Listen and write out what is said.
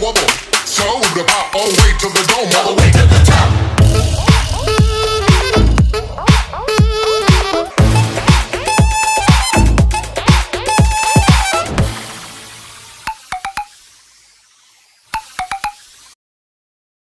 wobble. So the pop oh wait till the dome, all the way.